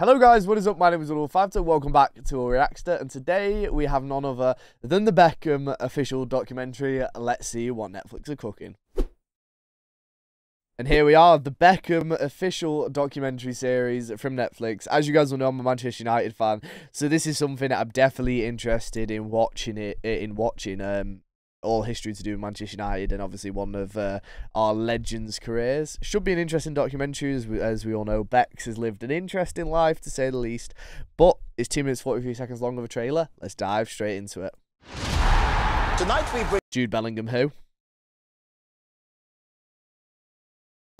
Hello guys, what is up? My name is Fabto. Welcome back to Reactor, and today we have none other than the Beckham official documentary. Let's see what Netflix are cooking. And here we are, the Beckham official documentary series from Netflix. As you guys will know, I'm a Manchester United fan, so this is something that I'm definitely interested in watching it. In watching, um, all history to do with Manchester United and obviously one of uh, our legends' careers. Should be an interesting documentary, as we, as we all know. Bex has lived an interesting life, to say the least. But it's 2 minutes 43 seconds long of a trailer. Let's dive straight into it. Tonight we bring Jude Bellingham, who?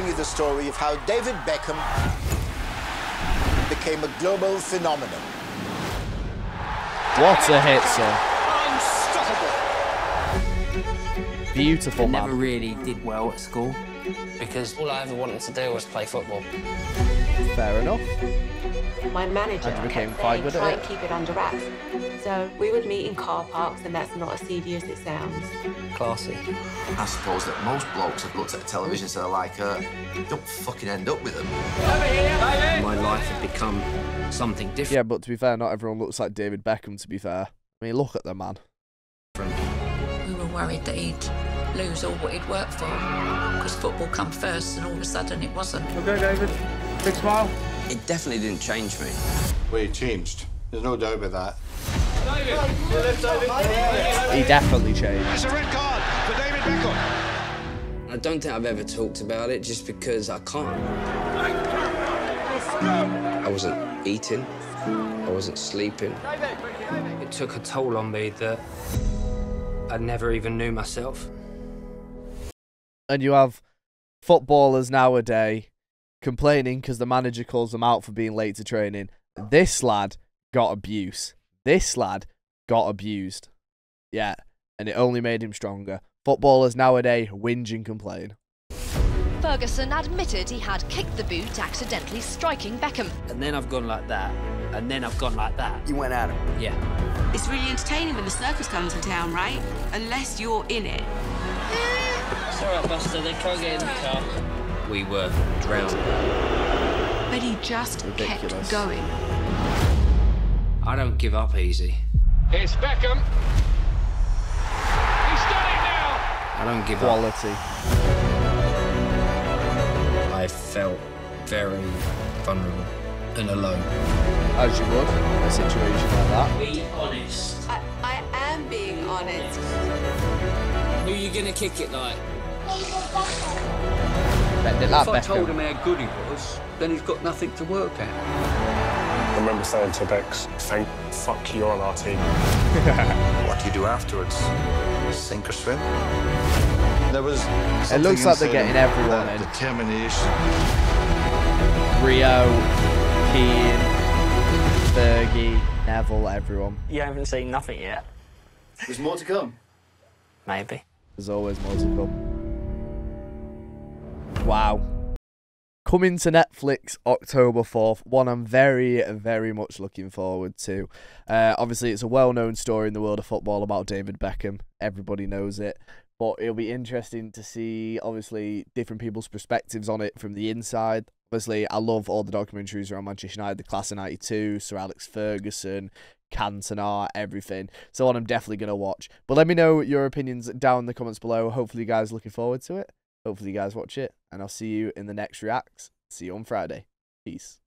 you the story of how David Beckham became a global phenomenon. What a hit, sir. Beautiful I never really did well at school. because all I ever wanted to do was play football. Fair enough. My manager And you became kept saying, try it." and keep it under wraps. So we would meet in car parks, and that's not as seedy as it sounds. Classy. I suppose that most blokes have looked at the television so they're like, uh, don't fucking end up with them. My life had become something different. Yeah, but to be fair, not everyone looks like David Beckham, to be fair. I mean, look at the man. We were worried that he'd lose all what he'd worked for because football come first and all of a sudden it wasn't. Okay, David. Big smile. It definitely didn't change me. Well, he changed. There's no doubt about that. David. He definitely changed. I don't think I've ever talked about it just because I can't. I wasn't eating. I wasn't sleeping. It took a toll on me that I never even knew myself. and you have footballers nowadays complaining because the manager calls them out for being late to training. This lad got abuse. This lad got abused. Yeah, and it only made him stronger. Footballers nowadays whinge and complain. Ferguson admitted he had kicked the boot, accidentally striking Beckham. And then I've gone like that. And then I've gone like that. You went at him. Yeah. It's really entertaining when the circus comes to town, right? Unless you're in it. Sorry, Buster, they can't get in the car. We were drowned. But he just Ridiculous. kept going. I don't give up easy. It's Beckham. He's done it now. I don't give up. Quality. I felt very vulnerable and alone. As you would, in a situation like that. Be honest. I, I am being honest. Who are you gonna kick it like? Bet If I told him how good he was, then he's got nothing to work at. I remember saying to Bex, thank fuck you're on our team. What do you do afterwards? Sink or swim? There was It looks like they're getting everyone in. Determination. Rio, Keane, Fergie, Neville, everyone. You haven't seen nothing yet. There's more to come. Maybe. There's always more to come. Wow. Coming to Netflix October 4th. One I'm very, very much looking forward to. Uh, obviously, it's a well known story in the world of football about David Beckham. Everybody knows it. But it'll be interesting to see, obviously, different people's perspectives on it from the inside. Obviously, I love all the documentaries around Manchester United, the Class of 92, Sir Alex Ferguson, Cantona, everything. So one I'm definitely going to watch. But let me know your opinions down in the comments below. Hopefully you guys are looking forward to it. Hopefully you guys watch it. And I'll see you in the next reacts. See you on Friday. Peace.